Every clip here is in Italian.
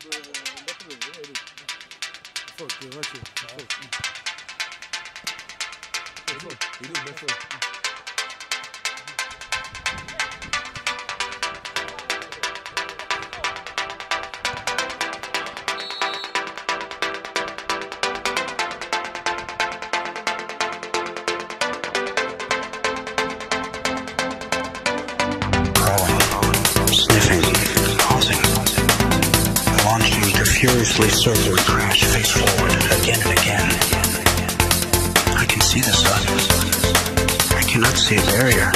Foi, foi, foi. Foi, foi. Ele, ele, ele. Furiously and crash face forward again and again. I can see the sun. I cannot see a barrier,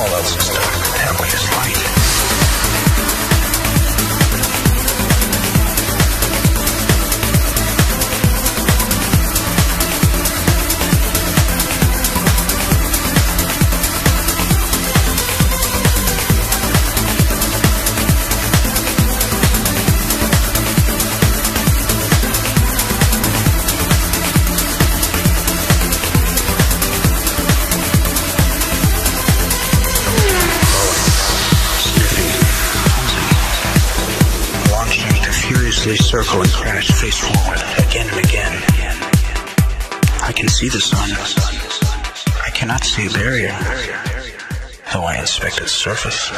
All else is dark. That way is light. Circle and crash face forward again and again. I can see the sun. I cannot see a barrier, though I inspect its surface.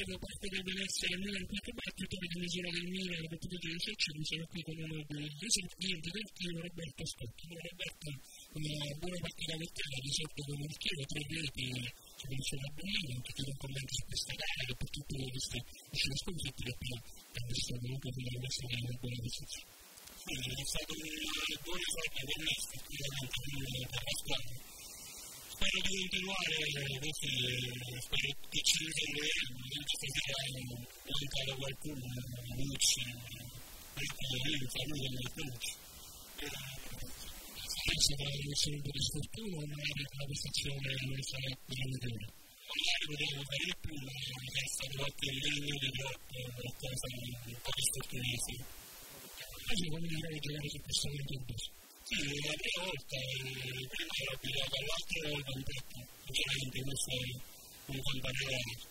Città chiede parte del benessere nel antico dibattito di misura del Milan, dopo che dice ci sono qui con uno degli esercenti del team Roberto Spocchi. Roberto, una buona partita lettera di sotto con il chilo, tre reti, ci conoscono a Bolino, anche ti do un commento su questa gara, che per tutte le queste vicine sconfitte che poi hanno visto comunque fino a essere una buona decisione. Sì, è stato un buon risultato per me, effettivamente, per la squadra spero di continuare così, spero che ci risolveremo, anche stasera mancava qualcuno, Lucci, famiglia del coach. Adesso un po' di sfortuna, magari la prestazione non sarà la migliore. Magari potremmo fare di più, ma è stato qualche legno di troppo, qualcosa, un po' di caso come direi giocare su questo momento. Sì, la prima volta, prima ero abituato all'altro contatto, sinceramente questo è un campanello.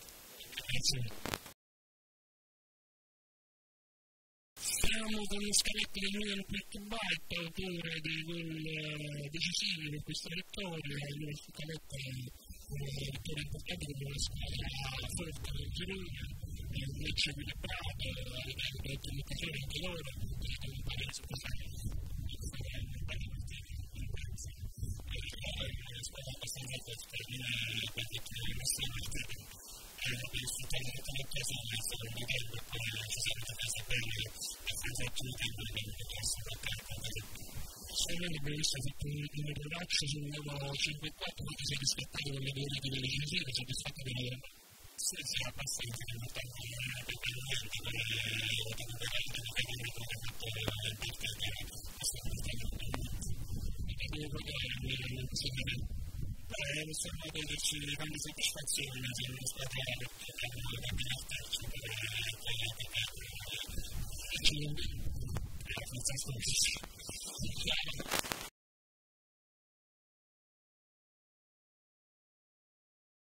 Grazie. Siamo con lo scaletta del Milan Byte, autore dei gol decisivi per questa vittoria, una scaletta vittoria importante per una squadra forte del girone, invece equilibrato, a livello di ottimizzare anche loro, per imparare a sposare una le nostre partite. Il risultato che ha preso è stato un modello, poi ci siamo difesi bene Solamente abbiamo visto che il mio braccio sul numero 54 perché si è rispettato con le due reti delle difensive, soddisfatto per la sì, sì, abbastanza importante per il momento per Sono dato averci grandi soddisfazioni, sono una squadra che ha una cabina terzo per la Thank you.